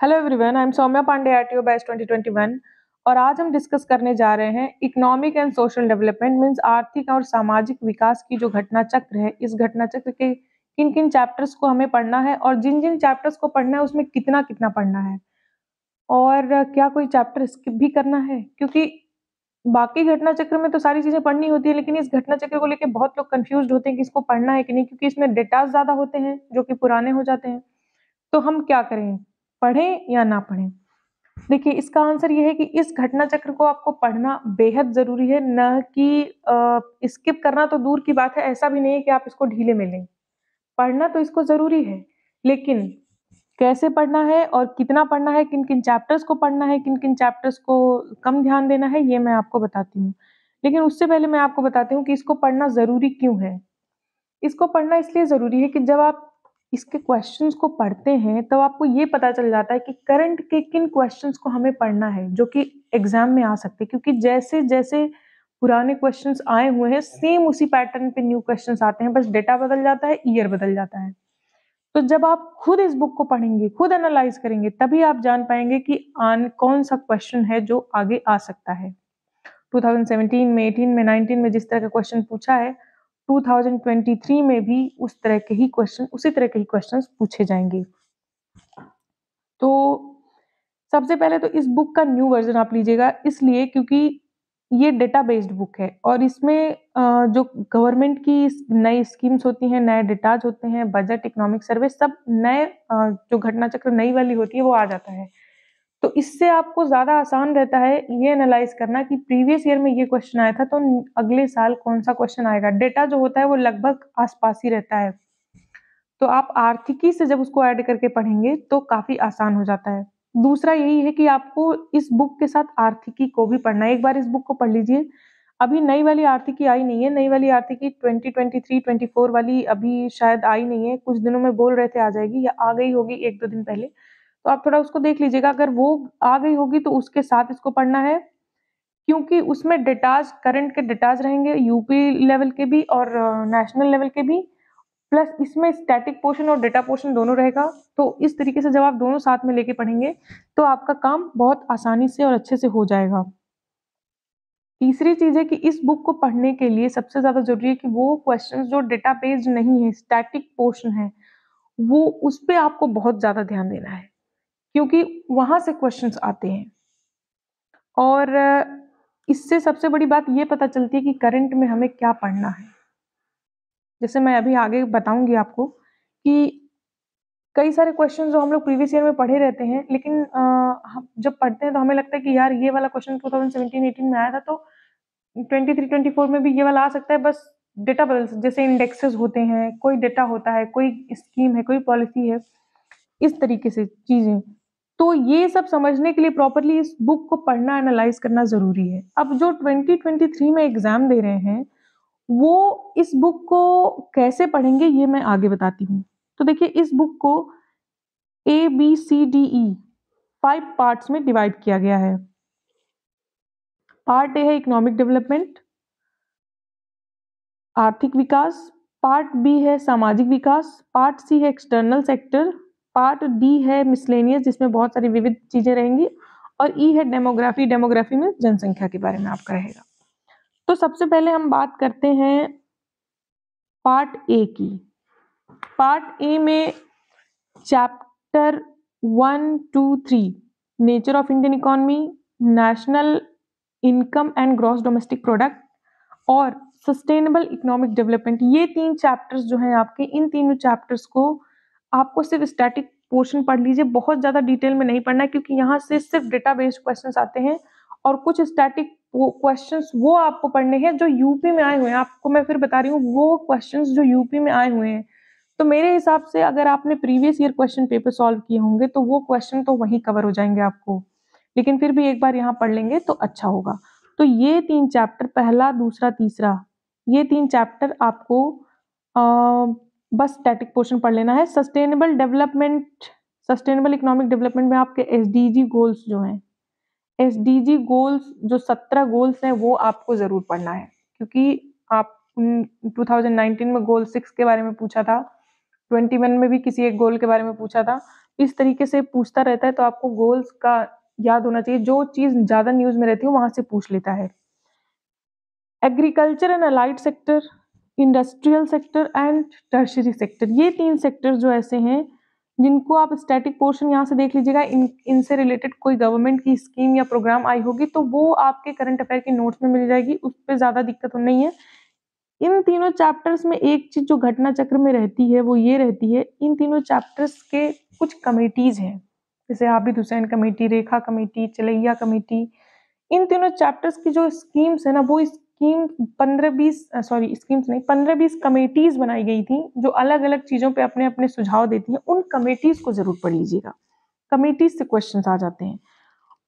Hello everyone I am Saumya Pandey at you batch 2021 और आज हम डिस्कस करने जा रहे हैं economic and social development means आर्थिक और सामाजिक विकास की जो घटना चक्र है, इस घटना चक्र के किन किन चैप्टर्स को हमें पढ़ना है और जिन जिन चैप्टर्स को पढ़ना है उसमें कितना कितना पढ़ना है। और क्या कोई चैप्टर स्किप भी करना है? क्योंकि बाकी घटना चक्र में तो सारी चीज़ें पढ़नी होती है, लेकिन इस घटना चक्र को लेकर बहुत लोग कंफ्यूज होते हैं कि इसको पढ़ना है कि नहीं, क्योंकि इसमें डेटाज ज़्यादा होते हैं, जो कि पुराने हो जाते हैं। तो हम क्या करें? पढ़ें या ना पढ़ें? देखिए, इसका आंसर यह है कि इस घटना चक्र को आपको पढ़ना बेहद ज़रूरी है, न कि स्किप करना तो दूर की बात है, ऐसा भी नहीं है कि आप इसको ढीले में लें। पढ़ना तो इसको ज़रूरी है, लेकिन कैसे पढ़ना है और कितना पढ़ना है किन किन चैप्टर्स को पढ़ना है किन किन चैप्टर्स को कम ध्यान देना है, ये मैं आपको बताती हूँ। लेकिन उससे पहले मैं आपको बताती हूँ कि इसको पढ़ना ज़रूरी क्यों है? इसको पढ़ना इसलिए ज़रूरी है कि जब आप इसके क्वेश्चंस को पढ़ते हैं तो आपको ये पता चल जाता है कि करंट के किन क्वेश्चंस को हमें पढ़ना है, जो कि एग्ज़ाम में आ सकते हैं। क्योंकि जैसे जैसे पुराने क्वेश्चंस आए हुए हैं सेम उसी पैटर्न पे न्यू क्वेश्चंस आते हैं, बस डेटा बदल जाता है ईयर बदल जाता है। तो जब आप खुद इस बुक को पढ़ेंगे, खुद एनालाइज करेंगे, तभी आप जान पाएँगे कि आन, कौन सा क्वेश्चन है जो आगे आ सकता है। 2017 में 18 में 19 में जिस तरह का क्वेश्चन पूछा है 2023 में भी उस तरह के ही क्वेश्चन उसी तरह के ही क्वेश्चंस पूछे जाएँगे। तो सबसे पहले तो इस बुक का न्यू वर्जन आप लीजिएगा, इसलिए क्योंकि ये डेटा बेस्ड बुक है और इसमें जो गवर्नमेंट की नई स्कीम्स होती हैं, नए डेटाज होते हैं बजट इकोनॉमिक सर्वे सब नए जो घटना चक्र नई वाली होती है, वो आ जाता है। तो इससे आपको ज़्यादा आसान रहता है ये एनालाइज करना कि प्रीवियस ईयर में ये क्वेश्चन आया था तो अगले साल कौन सा क्वेश्चन आएगा? डेटा जो होता है वो लगभग आसपास ही रहता है। तो आप आर्थिकी से जब उसको ऐड करके पढ़ेंगे तो काफ़ी आसान हो जाता है। दूसरा यही है कि आपको इस बुक के साथ आर्थिकी को भी पढ़ना है। एक बार इस बुक को पढ़ लीजिए। अभी नई वाली आर्थिकी आई नहीं है। नई वाली आर्थिकी 2023 24 वाली अभी शायद आई नहीं है। कुछ दिनों में बोल रहे थे आ जाएगी या आ गई होगी एक दो दिन पहले। तो आप थोड़ा उसको देख लीजिएगा, अगर वो आ गई होगी तो उसके साथ इसको पढ़ना है, क्योंकि उसमें डेटाज, करंट के डेटाज रहेंगे, यूपी लेवल के भी और नेशनल लेवल के भी, प्लस इसमें स्टैटिक पोर्शन और डेटा पोर्शन दोनों रहेगा तो इस तरीके से जब आप दोनों साथ में लेके पढ़ेंगे तो आपका काम बहुत आसानी से और अच्छे से हो जाएगा। तीसरी चीज़ है कि इस बुक को पढ़ने के लिए सबसे ज़्यादा ज़रूरी है कि वो क्वेश्चंस जो डेटा बेस्ड नहीं है स्टैटिक पोर्शन है, वो उस पर आपको बहुत ज़्यादा ध्यान देना है। क्योंकि वहाँ से क्वेश्चंस आते हैं। और इससे सबसे बड़ी बात ये पता चलती है कि करंट में हमें क्या पढ़ना है। जैसे मैं अभी आगे बताऊँगी आपको कि कई सारे क्वेश्चन जो हम लोग प्रीवियस ईयर में पढ़े रहते हैं, लेकिन जब पढ़ते हैं तो हमें लगता है कि यार ये वाला क्वेश्चन 2017-18 में आया था तो 23-24 में भी ये वाला आ सकता है, बस डेटा बदल, जैसे इंडेक्सेस होते हैं, कोई डेटा होता है, कोई स्कीम है, कोई पॉलिसी है, इस तरीके से चीज़ें। तो ये सब समझने के लिए प्रॉपरली इस बुक को पढ़ना एनालाइज करना ज़रूरी है। अब जो 2023 में एग्ज़ाम दे रहे हैं, वो इस बुक को कैसे पढ़ेंगे, ये मैं आगे बताती हूँ। तो देखिए, इस बुक को A B C D E five parts में डिवाइड किया गया है। पार्ट ए है इकोनॉमिक डेवलपमेंट आर्थिक विकास पार्ट बी है सामाजिक विकास पार्ट सी है एक्सटर्नल सेक्टर पार्ट डी है मिसलेनियस, जिसमें बहुत सारी विविध चीज़ें रहेंगी और ई e है डेमोग्राफी। डेमोग्राफी में जनसंख्या के बारे में आपका रहेगा। तो सबसे पहले हम बात करते हैं पार्ट ए की। पार्ट ए में chapter one, two, three, nature of Indian economy, national income and gross domestic product और सस्टेनेबल इकोनॉमिक डेवलपमेंट, ये तीन चैप्टर्स जो हैं आपके, इन तीनों चैप्टर्स को आपको सिर्फ़ स्टैटिक पोर्शन पढ़ लीजिए, बहुत ज़्यादा डिटेल में नहीं पढ़ना है, क्योंकि यहाँ से सिर्फ़ डेटा बेस्ड क्वेश्चन आते हैं और कुछ स्टैटिक क्वेश्चंस वो आपको पढ़ने हैं जो यूपी में आए हुए हैं। आपको मैं फिर बता रही हूँ, वो क्वेश्चंस जो यूपी में आए हुए हैं। तो मेरे हिसाब से अगर आपने previous year question paper solve किए होंगे तो वो क्वेश्चन तो वहीं कवर हो जाएँगे आपको। लेकिन फिर भी एक बार यहाँ पढ़ लेंगे तो अच्छा होगा। तो ये तीन चैप्टर पहला, दूसरा, तीसरा, ये तीन चैप्टर आपको बस स्टैटिक पोर्शन पढ़ लेना है। Sustainable development sustainable economic development में आपके एसडीजी गोल्स जो हैं एसडीजी गोल्स जो सत्रह गोल्स हैं, वो आपको ज़रूर पढ़ना है। क्योंकि आप 2019 में गोल सिक्स के बारे में पूछा था ट्वेंटी वन में भी किसी एक गोल के बारे में पूछा था, इस तरीके से पूछता रहता है तो आपको गोल्स का याद होना चाहिए। जो चीज़ ज़्यादा न्यूज़ में रहती है वहाँ से पूछ लेता है। Agriculture and allied sector industrial sector and tertiary sector. ये तीन सेक्टर जो ऐसे हैं, जिनको आप स्टैटिक पोर्शन यहाँ से देख लीजिएगा, इन, इनसे रिलेटेड कोई गवर्नमेंट की स्कीम या प्रोग्राम आई होगी तो वो आपके करंट अफेयर के नोट्स में मिल जाएगी, उस पर ज़्यादा दिक्कत नहीं है। इन तीनों चैप्टर्स में एक चीज़ जो घटना चक्र में रहती है, वो ये रहती है, इन तीनों चैप्टर्स के कुछ कमेटीज हैं। जैसे Abid Hussain committee, Rekha committee, Chelliah committee, इन तीनों चैप्टर्स की जो स्कीम्स है ना, वो स्कीम पंद्रह बीस सॉरी स्कीम्स नहीं, पंद्रह बीस कमेटीज बनाई गई थी, जो अलग अलग चीज़ों पे अपने अपने सुझाव देती हैं, उन कमेटीज को ज़रूर पढ़ लीजिएगा। कमेटीज से क्वेश्चंस आ जाते हैं।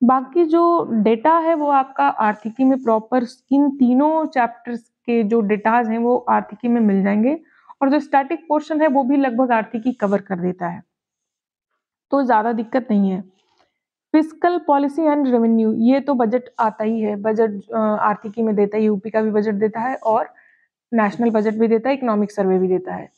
बाकी जो डेटा है, वो आपका आर्थिकी में प्रॉपर इन तीनों चैप्टर्स के जो डेटाज हैं, वो आर्थिकी में मिल जाएँगे, और जो स्टैटिक पोर्शन है, वो भी लगभग आर्थिकी कवर कर देता है। तो ज़्यादा दिक्कत नहीं है। फ़िज़िकल पॉलिसी एंड रेवेन्यू ये तो बजट आता ही है। बजट आर्थिकी में देता है यूपी का भी बजट देता है और नेशनल बजट भी देता है इकोनॉमिक सर्वे भी देता है।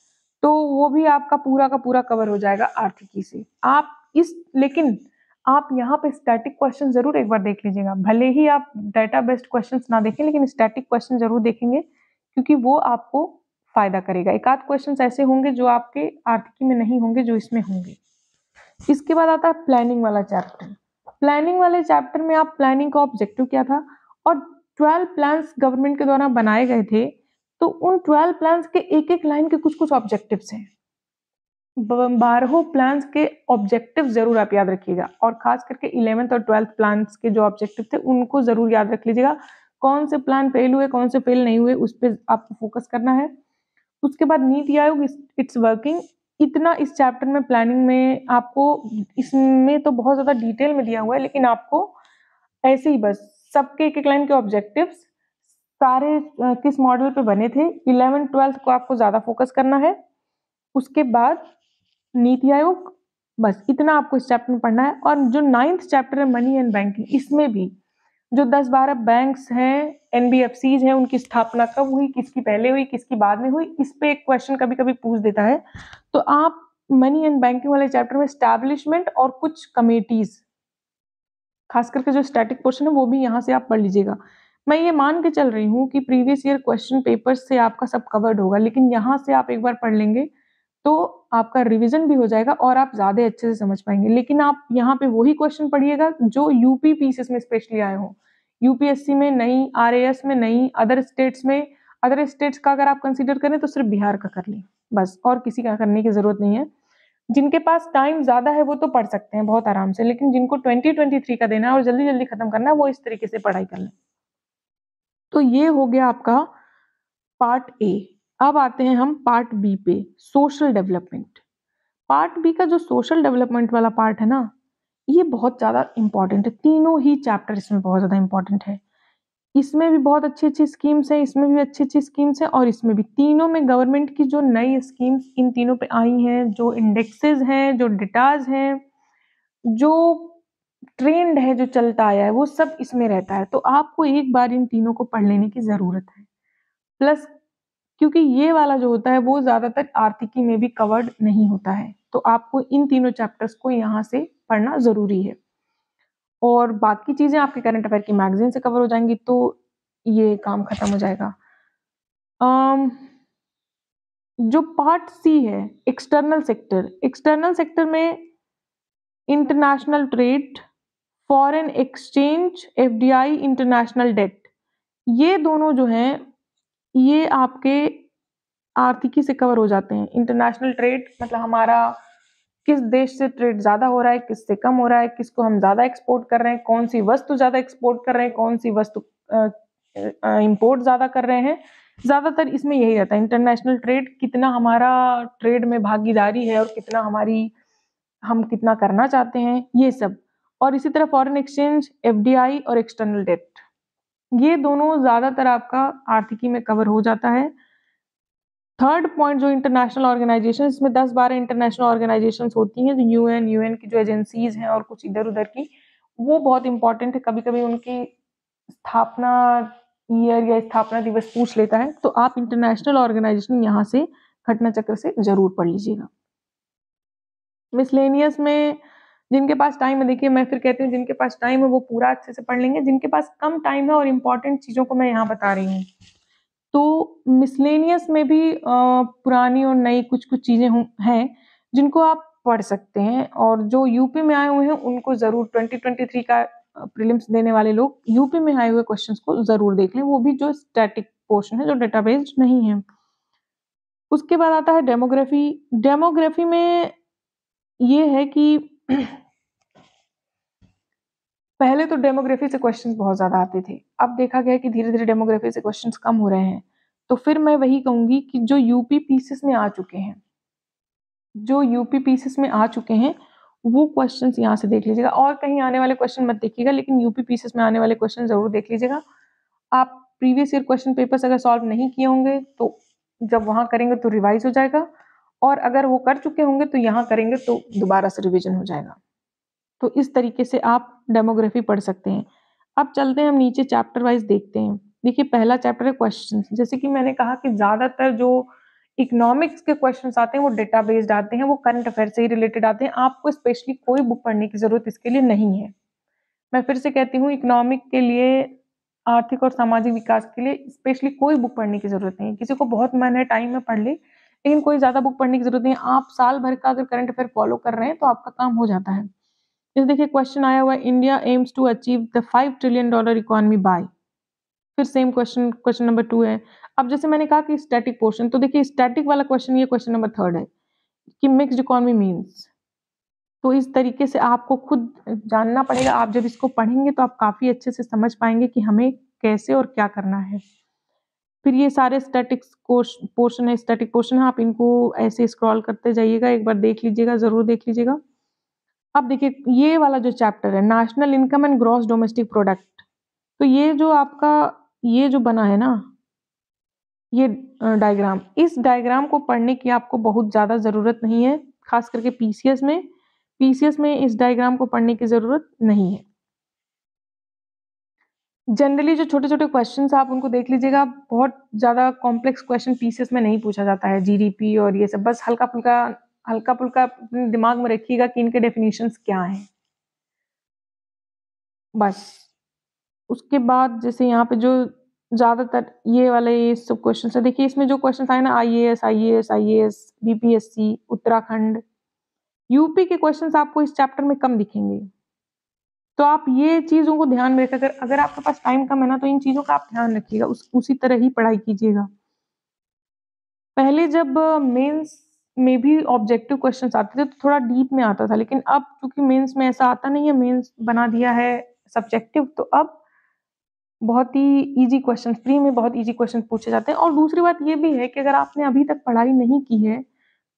तो वो भी आपका पूरा का पूरा कवर हो जाएगा आर्थिकी से। आप इस, लेकिन आप यहाँ पे स्टैटिक क्वेश्चन ज़रूर एक बार देख लीजिएगा। भले ही आप डाटा बेस्ड क्वेश्चन ना देखें, लेकिन स्टैटिक क्वेश्चन ज़रूर देखेंगे, क्योंकि वो आपको फ़ायदा करेगा। एक आध क्वेश्चन ऐसे होंगे जो आपके आर्थिकी में नहीं होंगे, जो इसमें होंगे। इसके बाद आता है प्लानिंग वाला चैप्टर प्लानिंग वाले चैप्टर में आप प्लानिंग का ऑब्जेक्टिव क्या था? और ट्वेल्व प्लान्स गवर्नमेंट के द्वारा बनाए गए थे तो उन ट्वेल्व प्लान्स के एक एक लाइन के कुछ कुछ ऑब्जेक्टिव्स हैं बारहों प्लान्स के ऑब्जेक्टिव ज़रूर आप याद रखिएगा। और खास करके इलेवेंथ और ट्वेल्थ प्लान्स के जो ऑब्जेक्टिव थे, उनको ज़रूर याद रख लीजिएगा। कौन से प्लान फेल हुए, कौन से फेल नहीं हुए, उस पर आपको फोकस करना है। उसके बाद नीति आयोग इट्स वर्किंग इतना इस चैप्टर में प्लानिंग में आपको इसमें तो बहुत ज़्यादा डिटेल में दिया हुआ है, लेकिन आपको ऐसे ही बस सबके एक एक लाइन के ऑब्जेक्टिव्स सारे किस मॉडल पे बने थे इलेवन ट्वेल्थ को आपको ज़्यादा फोकस करना है, उसके बाद नीति आयोग, बस इतना आपको इस चैप्टर में पढ़ना है, और जो नाइन्थ चैप्टर है मनी एंड बैंकिंग इसमें भी जो दस बारह बैंक्स हैं एनबीएफसीज हैं, उनकी स्थापना कब हुई, किसकी पहले हुई, किसकी बाद में हुई, इस पे एक क्वेश्चन कभी कभी पूछ देता है। तो आप मनी एंड बैंकिंग वाले चैप्टर में स्टैब्लिशमेंट और कुछ कमेटीज खास करके जो स्टैटिक पोर्शन है, वो भी यहाँ से आप पढ़ लीजिएगा। मैं ये मान के चल रही हूँ कि प्रीवियस ईयर क्वेश्चन पेपर से आपका सब कवर्ड होगा, लेकिन यहाँ से आप एक बार पढ़ लेंगे तो आपका रिवीजन भी हो जाएगा और आप ज़्यादा अच्छे से समझ पाएँगे। लेकिन आप यहाँ पे वही क्वेश्चन पढ़िएगा, जो यूपी पीसीएस में स्पेशली आए हो। यूपीएससी में नहीं आर में नहीं अदर स्टेट्स में अदर स्टेट्स का अगर आप कंसिडर करें तो सिर्फ़ बिहार का कर लें। बस, और किसी का करने की ज़रूरत नहीं है। जिनके पास टाइम ज़्यादा है वो तो पढ़ सकते हैं बहुत आराम से, लेकिन जिनको 2023 का देना है और जल्दी जल्दी खत्म करना है, वो इस तरीके से पढ़ाई कर लें। तो ये हो गया आपका पार्ट ए अब आते हैं हम पार्ट बी पे सोशल डेवलपमेंट पार्ट बी का जो सोशल डेवलपमेंट वाला पार्ट है ना ये बहुत ज़्यादा इंपॉर्टेंट है। तीनों ही चैप्टर इसमें बहुत ज़्यादा इंपॉर्टेंट है। इसमें भी बहुत अच्छी अच्छी स्कीम्स हैं, इसमें भी अच्छी अच्छी स्कीम्स हैं और इसमें भी तीनों में गवर्नमेंट की जो नई स्कीम्स इन तीनों पे आई हैं, जो इंडेक्सेस हैं, जो डेटाज हैं, जो ट्रेंड है, जो चलता आया है, वो सब इसमें रहता है। तो आपको एक बार इन तीनों को पढ़ लेने की ज़रूरत है। प्लस क्योंकि ये वाला जो होता है, वो ज़्यादातर आर्थिकी में भी कवर्ड नहीं होता है। तो आपको इन तीनों चैप्टर्स को यहाँ से पढ़ना ज़रूरी है। और बाकी चीज़ें आपके करंट अफेयर की मैगजीन से कवर हो जाएँगी तो ये काम खत्म हो जाएगा। um, जो पार्ट सी है एक्सटर्नल सेक्टर एक्सटर्नल सेक्टर में international trade foreign exchange FDI international debt ये दोनों जो हैं ये आपके आर्थिकी से कवर हो जाते हैं। इंटरनेशनल ट्रेड मतलब हमारा किस देश से ट्रेड ज़्यादा हो रहा है किससे कम हो रहा है, किसको हम ज़्यादा एक्सपोर्ट कर रहे हैं, कौन सी वस्तु ज़्यादा एक्सपोर्ट कर रहे हैं, कौन सी वस्तु इंपोर्ट ज़्यादा कर रहे हैं। ज़्यादातर इसमें यही रहता है इंटरनेशनल ट्रेड कितना हमारा ट्रेड में भागीदारी है और कितना हमारी, हम कितना करना चाहते हैं, ये सब। और इसी तरह फॉरेन एक्सचेंज एफडीआई और एक्सटर्नल डेट ये दोनों ज़्यादातर आपका आर्थिकी में कवर हो जाता है। थर्ड पॉइंट जो इंटरनेशनल ऑर्गेनाइजेशन इसमें दस बारह इंटरनेशनल ऑर्गेनाइजेशन होती हैं, जो यू एन यू एन की जो एजेंसीज हैं और कुछ इधर उधर की, वो बहुत इंपॉर्टेंट है। कभी कभी उनकी स्थापना ईयर या स्थापना दिवस पूछ लेता है तो आप इंटरनेशनल ऑर्गेनाइजेशन यहाँ से घटना चक्र से ज़रूर पढ़ लीजिएगा। मिसलेनियस में जिनके पास टाइम है, देखिए मैं फिर कहती हूँ, जिनके पास टाइम है, वो पूरा अच्छे से पढ़ लेंगे। जिनके पास कम टाइम है और इम्पोर्टेंट चीज़ों को मैं यहाँ बता रही हूँ। तो मिसलेनियस में भी पुरानी और नई कुछ कुछ चीज़ें हैं जिनको आप पढ़ सकते हैं और जो यूपी में आए हुए हैं, उनको ज़रूर 2023 का प्रीलिम्स देने वाले लोग यूपी में आए हुए क्वेश्चंस को ज़रूर देख लें। वो भी जो स्टैटिक पोर्शन है, जो डेटाबेस्ड नहीं है। उसके बाद आता है डेमोग्राफी डेमोग्राफी में ये है कि पहले तो डेमोग्राफी से क्वेश्चन बहुत ज़्यादा आते थे। अब देखा गया कि धीरे धीरे डेमोग्राफी से क्वेश्चन कम हो रहे हैं। तो फिर मैं वही कहूँगी कि जो यूपी पीसेस में आ चुके हैं, जो यूपी पीसेस में आ चुके हैं, वो क्वेश्चन यहाँ से देख लीजिएगा। और कहीं आने वाले क्वेश्चन मत देखिएगा, लेकिन यूपी पीसेस में आने वाले क्वेश्चन ज़रूर देख लीजिएगा। आप प्रीवियस ईयर क्वेश्चन पेपर्स अगर सॉल्व नहीं किए होंगे तो जब वहाँ करेंगे तो रिवाइज हो जाएगा। और अगर वो कर चुके होंगे तो यहाँ करेंगे तो दोबारा से रिविजन हो जाएगा। तो इस तरीके से आप डेमोग्राफी पढ़ सकते हैं। अब चलते हैं, हम नीचे चैप्टर वाइज देखते हैं। देखिए, पहला चैप्टर है क्वेश्चन जैसे कि मैंने कहा कि ज़्यादातर जो इकोनॉमिक्स के क्वेश्चन आते हैं, वो डेटा बेस्ड आते हैं, वो करंट अफेयर से ही रिलेटेड आते हैं। आपको स्पेशली कोई बुक पढ़ने की ज़रूरत इसके लिए नहीं है। मैं फिर से कहती हूँ इकोनॉमिक के लिए, आर्थिक और सामाजिक विकास के लिए स्पेशली कोई बुक पढ़ने की ज़रूरत नहीं किसी को बहुत मन है टाइम में पढ़ ले, लेकिन कोई ज़्यादा बुक पढ़ने की ज़रूरत नहीं आप साल भर का अगर करंट अफेयर फॉलो कर रहे हैं तो आपका काम हो जाता है। जैसे देखिए क्वेश्चन आया हुआ है India aims to achieve the five trillion dollar economy by फिर same question question number two है। अब जैसे मैंने कहा कि स्टैटिक पोर्शन तो देखिए स्टैटिक वाला क्वेश्चन ये क्वेश्चन नंबर थर्ड है कि मिक्स्ड इकोनॉमी मीन्स तो इस तरीके से आपको खुद जानना पड़ेगा। आप जब इसको पढ़ेंगे तो आप काफ़ी अच्छे से समझ पाएँगे कि हमें कैसे और क्या करना है। फिर ये सारे स्टैटिक्स पोर्शन है स्टैटिक पोर्शन है, आप इनको ऐसे स्क्रॉल करते जाइएगा। एक बार देख लीजिएगा, ज़रूर देख लीजिएगा। अब देखिए, ये वाला जो चैप्टर है national income and gross domestic product तो ये जो आपका, ये जो बना है ना, ये डायग्राम इस डायग्राम को पढ़ने की आपको बहुत ज़्यादा ज़रूरत नहीं है, खास करके पीसीएस में। पीसीएस में इस डायग्राम को पढ़ने की ज़रूरत नहीं है। जनरली जो छोटे छोटे क्वेश्चन आप उनको देख लीजिएगा, बहुत ज़्यादा कॉम्प्लेक्स क्वेश्चन पीसीएस में नहीं पूछा जाता है जीडीपी और ये सब, बस हल्का फुल्का हल्का फुल्का दिमाग में रखिएगा कि इनके डेफिनेशन क्या हैं। बस। उसके बाद जैसे यहाँ पे जो ज़्यादातर ये वाले ये सब क्वेश्चन है, देखिए इसमें जो क्वेश्चन आए ना I A S I A S I A S BPSC Uttarakhand UP के क्वेश्चन आपको इस चैप्टर में कम दिखेंगे। तो आप ये चीज़ों को ध्यान में रखें अगर अगर आपके पास टाइम कम है ना तो इन चीज़ों का आप ध्यान रखिएगा, उस, उसी तरह ही पढ़ाई कीजिएगा। पहले जब मेंस में भी ऑब्जेक्टिव क्वेश्चन आते थे तो थोड़ा डीप में आता था, लेकिन अब क्योंकि मेंस में ऐसा आता नहीं है मेंस बना दिया है सब्जेक्टिव तो अब बहुत ही इजी क्वेश्चन प्री में बहुत इजी क्वेश्चन पूछे जाते हैं। और दूसरी बात ये भी है कि अगर आपने अभी तक पढ़ाई नहीं की है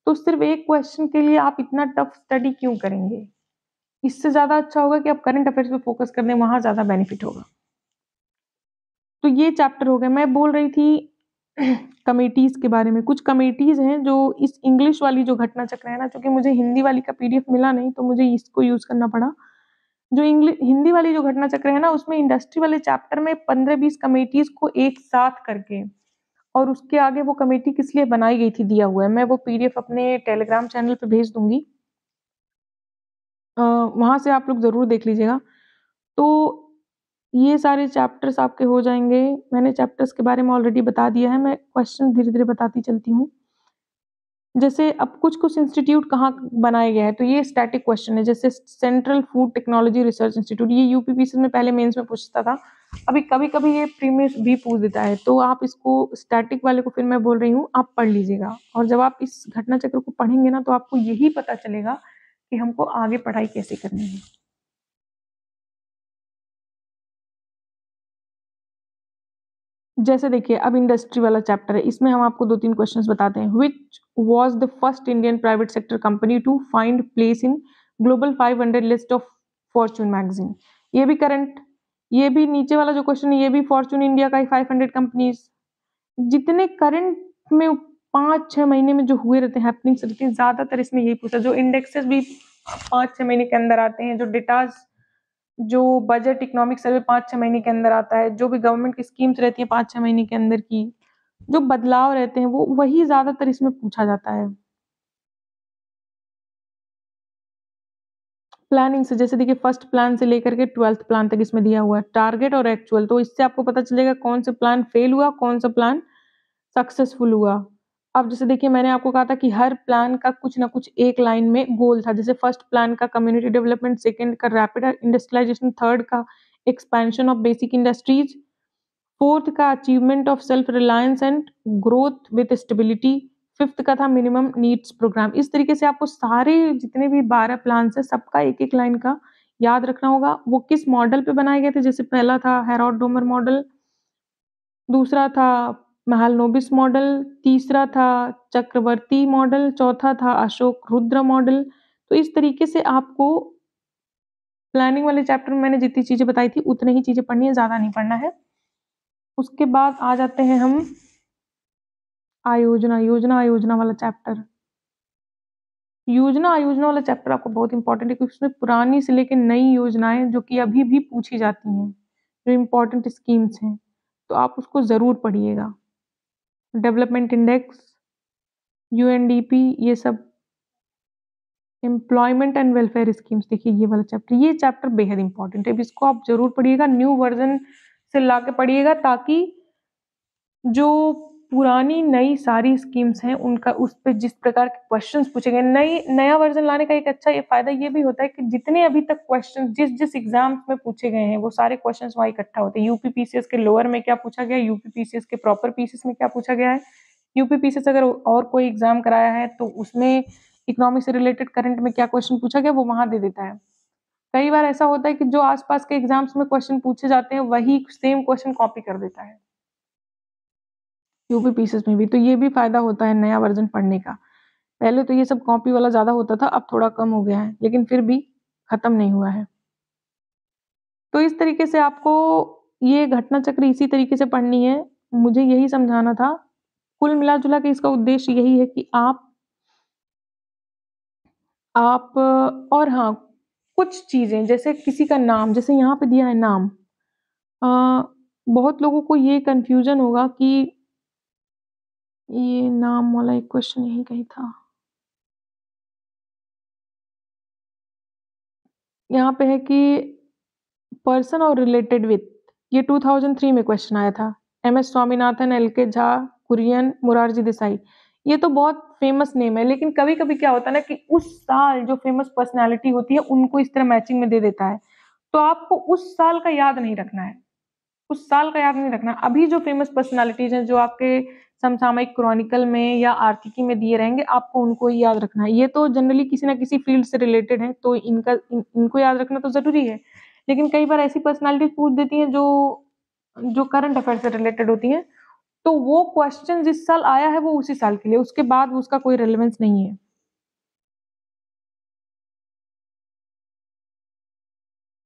तो सिर्फ़ एक क्वेश्चन के लिए आप इतना टफ स्टडी क्यों करेंगे? इससे ज़्यादा अच्छा होगा कि आप करंट अफेयर्स पे फोकस कर दें, वहाँ ज़्यादा बेनिफिट होगा। तो ये चैप्टर हो गया मैं बोल रही थी कमेटीज के बारे में। कुछ कमेटीज हैं जो इस इंग्लिश वाली जो घटना चक्र है ना क्योंकि मुझे हिंदी वाली का पीडीएफ मिला नहीं तो मुझे इसको यूज़ करना पड़ा। जो इंग्लिश हिंदी वाली जो घटना चक्र है ना, उसमें इंडस्ट्री वाले चैप्टर में पंद्रह बीस कमेटीज को एक साथ करके और उसके आगे वो कमेटी किस लिए बनाई गई थी, दिया हुआ है। मैं वो पीडीएफ अपने टेलीग्राम चैनल पे भेज दूँगी। वहाँ से आप लोग ज़रूर देख लीजिएगा। तो ये सारे चैप्टर्स आपके हो जाएँगे। मैंने चैप्टर्स के बारे में ऑलरेडी बता दिया है। मैं क्वेश्चन धीरे धीरे बताती चलती हूँ। जैसे अब कुछ कुछ इंस्टीट्यूट कहाँ बनाए गए हैं? तो ये स्टैटिक क्वेश्चन है। जैसे central food technology research institute ये यूपीपीसी में पहले मेंस में पूछता था। अभी कभी कभी ये प्रीमियस भी पूछ देता है। तो आप इसको स्टैटिक वाले को फिर मैं बोल रही हूँ, आप पढ़ लीजिएगा। और जब आप इस घटना चक्र को पढ़ेंगे ना तो आपको यही पता चलेगा कि हमको आगे पढ़ाई कैसे करनी है। जैसे देखिए, अब इंडस्ट्री वाला चैप्टर है, इसमें हम आपको दो तीन क्वेश्चंस बताते हैं। Which was the first Indian private sector company to find place in global 500 list of fortune magazine ये भी करंट ये भी नीचे वाला जो क्वेश्चन है, ये भी फॉर्चून इंडिया का ही 500 कंपनीज़ जितने करंट में पाँच छः महीने में जो हुए रहते हैं हैपनिंग्स रहती हैं, ज़्यादातर इसमें यही पूछा, जो इंडेक्सेस भी पाँच छः महीने के अंदर आते हैं, जो डेटाज जो बजट इकोनॉमिक सर्वे पाँच छः महीने के अंदर आता है, जो भी गवर्नमेंट की स्कीम्स रहती है पाँच छः महीने के अंदर की, जो बदलाव रहते हैं, वो वही ज़्यादातर इसमें पूछा जाता है। प्लानिंग से, जैसे देखिए फ़र्स्ट प्लान से लेकर के ट्वेल्थ प्लान तक इसमें दिया हुआ है। टारगेट और एक्चुअल तो इससे आपको पता चलेगा कौन सा प्लान फेल हुआ, कौन सा प्लान सक्सेसफुल हुआ। अब जैसे देखिए, मैंने आपको कहा था कि हर प्लान का कुछ ना कुछ एक लाइन में गोल था। जैसे फ़र्स्ट प्लान का कम्युनिटी डेवलपमेंट सेकंड का रैपिड इंडस्ट्रियलाइजेशन थर्ड का expansion of basic industries fourth का achievement of self reliance and growth with stability fifth का था मिनिमम नीड्स प्रोग्राम इस तरीके से आपको सारे जितने भी बारह प्लान है, सबका एक एक लाइन का याद रखना होगा। वो किस मॉडल पे बनाए गए थे? जैसे पहला था हेरोड डोमर मॉडल दूसरा था महल नोबिस मॉडल, तीसरा था चक्रवर्ती मॉडल, चौथा था अशोक रुद्र मॉडल। तो इस तरीके से आपको प्लानिंग वाले चैप्टर में मैंने जितनी चीज़ें बताई थी, उतनी ही चीज़ें पढ़नी है, ज़्यादा नहीं पढ़ना है। उसके बाद आ जाते हैं हम आयोजना, योजना आयोजना वाला चैप्टर योजना आयोजना वाला चैप्टर आपको बहुत इंपॉर्टेंट है, क्योंकि उसमें पुरानी से लेकर नई योजनाएँ जो कि अभी भी पूछी जाती हैं, जो इम्पोर्टेंट स्कीम्स हैं तो आप उसको ज़रूर पढ़िएगा। डेवलपमेंट इंडेक्स यूएनडीपी ये सब एम्प्लॉयमेंट एंड वेलफेयर स्कीम्स देखिए ये वाला चैप्टर ये चैप्टर बेहद इंपॉर्टेंट है। इसको आप ज़रूर पढ़िएगा न्यू वर्जन से ला के पढ़िएगा ताकि जो पुरानी नई सारी स्कीम्स हैं, उनका उस पर जिस प्रकार के क्वेश्चन पूछे गए, नई, नया वर्जन लाने का एक अच्छा ये फ़ायदा ये भी होता है कि जितने अभी तक क्वेश्चन जिस जिस एग्ज़ाम्स में पूछे गए हैं, वो सारे क्वेश्चन वहाँ इकट्ठा होते हैं। यूपी पीसीएस के लोअर में क्या पूछा गया यूपी पीसीएस के प्रॉपर पीसीएस में क्या पूछा गया है? यूपी पीसीएस अगर और कोई एग्ज़ाम कराया है तो उसमें इकोनॉमिक से रिलेटेड करंट में क्या क्वेश्चन पूछा गया, वो वहाँ दे देता है। कई बार ऐसा होता है कि जो आसपास के एग्ज़ाम्स में क्वेश्चन पूछे जाते हैं, वही सेम क्वेश्चन कॉपी कर देता है। यूपी पीसेस में भी। तो ये भी फ़ायदा होता है नया वर्जन पढ़ने का। पहले तो ये सब कॉपी वाला ज़्यादा होता था अब थोड़ा कम हो गया है लेकिन फिर भी खत्म नहीं हुआ है। तो इस तरीके से आपको ये घटना चक्र इसी तरीके से पढ़नी है। मुझे यही समझाना था। कुल मिला जुला के इसका उद्देश्य यही है कि आप आप और हाँ कुछ चीज़ें जैसे किसी का नाम जैसे यहाँ पे दिया है नाम। आ, बहुत लोगों को ये कंफ्यूजन होगा कि ये नाम वाला एक क्वेश्चन यही कहीं था। यहाँ पे है कि पर्सन और रिलेटेड विथ ये 2003 में क्वेश्चन आया था। एम एस स्वामीनाथन एल के झा कुरियन मुरारजी देसाई ये तो बहुत फ़ेमस नेम है, लेकिन कभी कभी क्या होता है ना कि उस साल जो फ़ेमस पर्सनैलिटी होती है, उनको इस तरह मैचिंग में दे देता है। तो आपको उस साल का याद नहीं रखना है। उस साल का याद नहीं रखना। अभी जो फ़ेमस पर्सनैलिटीज हैं, जो आपके समसामयिक क्रॉनिकल में या आर्थिकी में दिए रहेंगे आपको उनको याद रखना है। ये तो जनरली किसी ना किसी फ़ील्ड से रिलेटेड है तो इनका इन, इनको याद रखना तो ज़रूरी है। लेकिन कई बार ऐसी पर्सनालिटीज पूछ देती हैं जो जो करंट अफेयर से रिलेटेड होती हैं तो वो क्वेश्चन जिस साल आया है वो उसी साल के लिए उसके बाद उसका कोई रेलिवेंस नहीं है।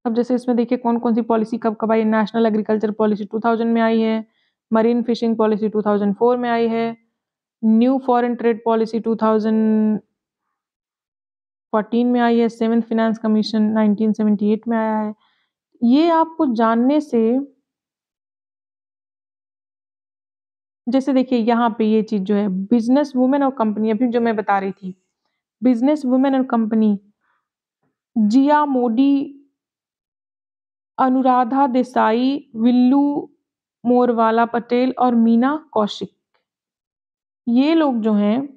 अब जैसे इसमें देखिए कौन कौन सी पॉलिसी कब कब आई नेशनल एग्रीकल्चर पॉलिसी 2000 में आई है। मरीन फिशिंग पॉलिसी 2004 में आई है न्यू फॉरेन ट्रेड पॉलिसी 2014 में आई है सेवेंथ फिनेंस कमीशन 1978 में आया है। ये आपको जानने से, जैसे देखिए यहाँ पे ये चीज़ जो है बिज़नेस वुमेन और कंपनी अभी जो मैं बता रही थी बिज़नेस वुमेन और कंपनी जिया मोदी, अनुराधा देसाई, विल्लू मोरवाला पटेल और मीना कौशिक। ये लोग जो हैं,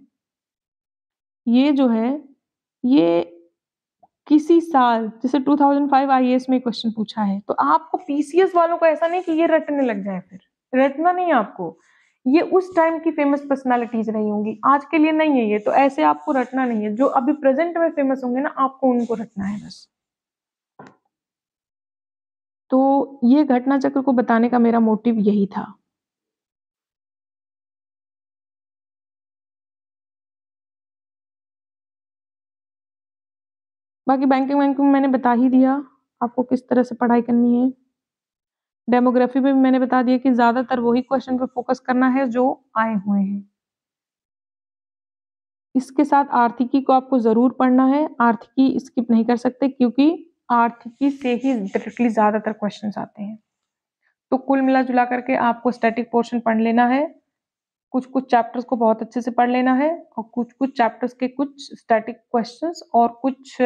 ये जो है, ये किसी साल, जैसे 2005 आईएएस में क्वेश्चन पूछा है तो आपको पीसीएस वालों को ऐसा नहीं कि ये रटने लग जाए फिर। रटना नहीं आपको। ये उस टाइम की फ़ेमस पर्सनालिटीज रही होंगी। आज के लिए नहीं है ये तो ऐसे आपको रटना नहीं है। जो अभी प्रेजेंट में फ़ेमस होंगे ना, आपको उनको रटना है बस। तो ये घटना चक्र को बताने का मेरा मोटिव यही था। बाकी बैंकिंग वैंकिंग मैंने बता ही दिया। आपको किस तरह से पढ़ाई करनी है। डेमोग्राफी में भी मैंने बता दिया कि ज़्यादातर वही क्वेश्चन पर फोकस करना है जो आए हुए हैं। इसके साथ आर्थिकी को आपको ज़रूर पढ़ना है। आर्थिकी स्किप नहीं कर सकते क्योंकि आर्थिकी से ही डायरेक्टली ज़्यादातर क्वेश्चन आते हैं। तो कुल मिला जुला करके आपको स्टैटिक पोर्शन पढ़ लेना है कुछ कुछ चैप्टर्स को बहुत अच्छे से पढ़ लेना है और कुछ कुछ चैप्टर्स के कुछ स्टैटिक क्वेश्चंस और कुछ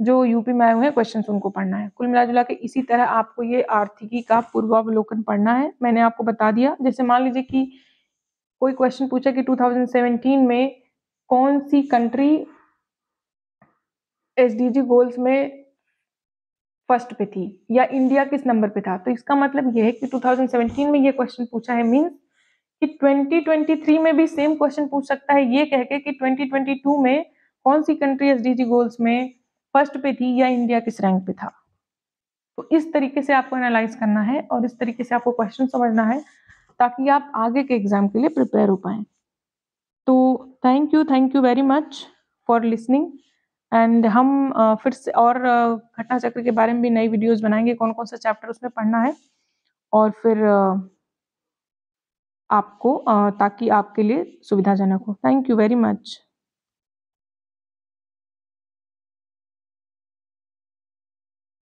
जो यूपी में आए हुए हैं क्वेश्चंस उनको पढ़ना है। कुल मिला जुला के इसी तरह आपको ये आर्थिकी का पूर्वावलोकन पढ़ना है। मैंने आपको बता दिया। जैसे मान लीजिए कि कोई क्वेश्चन पूछा कि 2017 में कौन सी कंट्री एसडीजी गोल्स में फ़र्स्ट पे थी, या इंडिया किस नंबर पे था? तो इसका मतलब यह है कि 2017 में ये क्वेश्चन पूछा है मीन्स कि 2023 में भी सेम क्वेश्चन पूछ सकता है, ये कह के कि 2022 में कौन सी कंट्री एसडीजी गोल्स में फ़र्स्ट पे थी या इंडिया किस रैंक पे था? तो इस तरीके से आपको एनालाइज करना है और इस तरीके से आपको क्वेश्चन समझना है, ताकि आप आगे के एग्ज़ाम के लिए प्रिपेयर हो पाए। तो thank you thank you very much for listening and हम uh, फिर से और घटना चक्र के बारे में भी नई वीडियोस बनाएँगे कौन कौन सा चैप्टर उसमें पढ़ना है। और फिर uh, आपको uh, ताकि आपके लिए सुविधाजनक हो। Thank you very much